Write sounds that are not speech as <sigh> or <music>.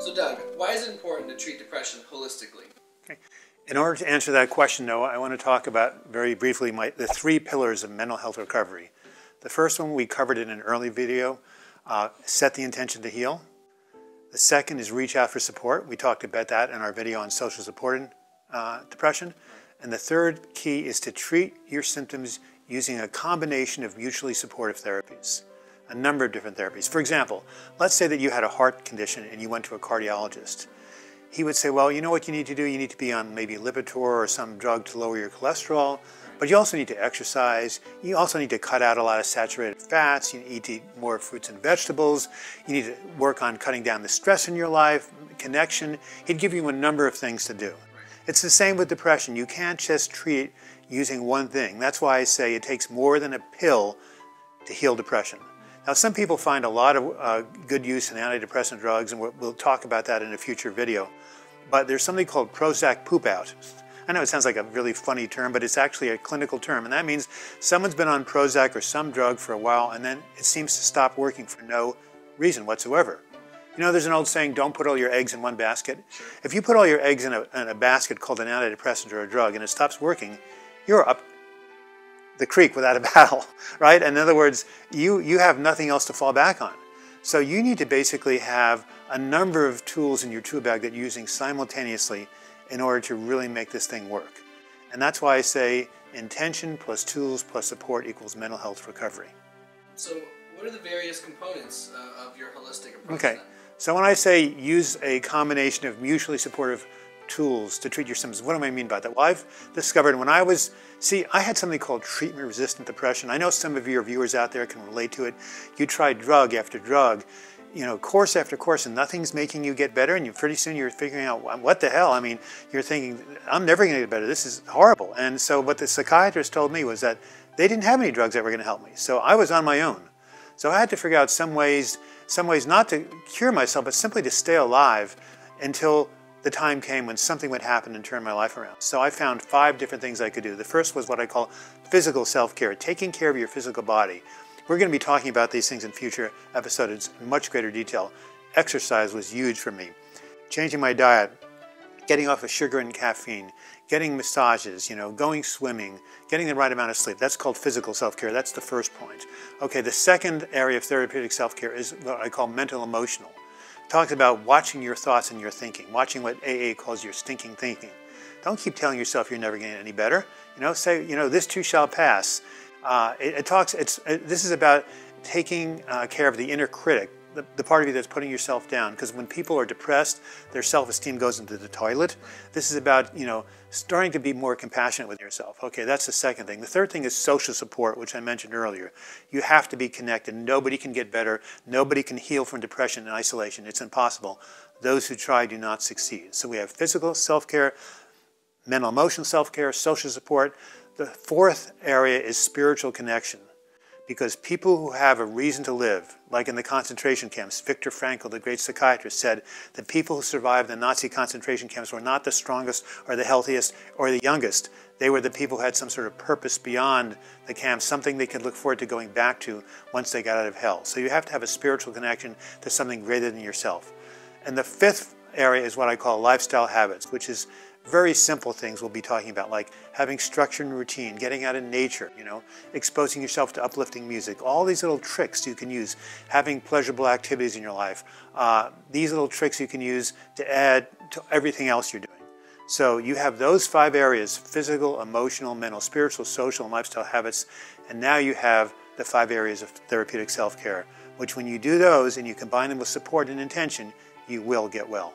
So, Doug, why is it important to treat depression holistically? Okay. In order to answer that question, though, I want to talk about very briefly my, the three pillars of mental health recovery. The first one we covered in an early video uh, set the intention to heal. The second is reach out for support. We talked about that in our video on social support and uh, depression. And the third key is to treat your symptoms using a combination of mutually supportive therapies, a number of different therapies. For example, let's say that you had a heart condition and you went to a cardiologist. He would say, well, you know what you need to do? You need to be on maybe Lipitor or some drug to lower your cholesterol, but you also need to exercise. You also need to cut out a lot of saturated fats. You need to eat more fruits and vegetables. You need to work on cutting down the stress in your life, connection. He'd give you a number of things to do. It's the same with depression. You can't just treat it using one thing. That's why I say it takes more than a pill to heal depression. Now, some people find a lot of uh, good use in antidepressant drugs, and we'll, we'll, talk about that in a future video. But there's something called Prozac poop out. I know it sounds like a really funny term, but it's actually a clinical term, and that means someone's been on Prozac or some drug for a while, and then it seems to stop working for no reason whatsoever. You know, there's an old saying, don't put all your eggs in one basket. If you put all your eggs in a, in a basket called an antidepressant or a drug and it stops working, you're up the creek without a <laughs> paddle, right? In other words, you, you have nothing else to fall back on. So you need to basically have a number of tools in your tool bag that you're using simultaneously in order to really make this thing work. And that's why I say intention plus tools plus support equals mental health recovery. So what are the various components uh, of your holistic approach? Okay. Then? So when I say use a combination of mutually supportive tools to treat your symptoms, what do I mean by that? Well, I've discovered when I was, see, I had something called treatment-resistant depression. I know some of your viewers out there can relate to it. You try drug after drug, you know, course after course, and nothing's making you get better, and you pretty soon you're figuring out, what the hell? I mean, you're thinking, I'm never going to get better. This is horrible. And so what the psychiatrist told me was that they didn't have any drugs that were going to help me. So I was on my own. So I had to figure out some ways some ways not to cure myself, but simply to stay alive until the time came when something would happen and turn my life around. So I found five different things I could do. The first was what I call physical self-care, taking care of your physical body. We're going to be talking about these things in future episodes in much greater detail. Exercise was huge for me. Changing my diet, getting off of sugar and caffeine, getting massages, you know, going swimming, getting the right amount of sleep. That's called physical self-care. That's the first point. Okay, the second area of therapeutic self-care is what I call mental emotional. Talks about watching your thoughts and your thinking, watching what AA calls your stinking thinking. Don't keep telling yourself you're never getting any better. You know, say, you know, this too shall pass. Uh, it, it, talks, it's, it, this is about taking uh, care of the inner critic, the, the part of you that's putting yourself down. Because when people are depressed, their self-esteem goes into the toilet. This is about, you know, starting to be more compassionate with yourself. Okay, that's the second thing. The third thing is social support, which I mentioned earlier. You have to be connected. Nobody can get better. Nobody can heal from depression and isolation. It's impossible. Those who try do not succeed. So we have physical self-care, mental emotional self-care, social support. The fourth area is spiritual connection because people who have a reason to live, like in the concentration camps, Viktor Frankl, the great psychiatrist, said that people who survived the Nazi concentration camps were not the strongest or the healthiest or the youngest. They were the people who had some sort of purpose beyond the camp, something they could look forward to going back to once they got out of hell. So you have to have a spiritual connection to something greater than yourself. And the fifth area is what I call lifestyle habits, which is very simple things we'll be talking about, like having structure and routine, getting out in nature, you know, exposing yourself to uplifting music, all these little tricks you can use, having pleasurable activities in your life. Uh, these little tricks you can use to add to everything else you're doing. So you have those five areas, physical, emotional, mental, spiritual, social, and lifestyle habits, and now you have the five areas of therapeutic self-care, which when you do those and you combine them with support and intention, you will get well.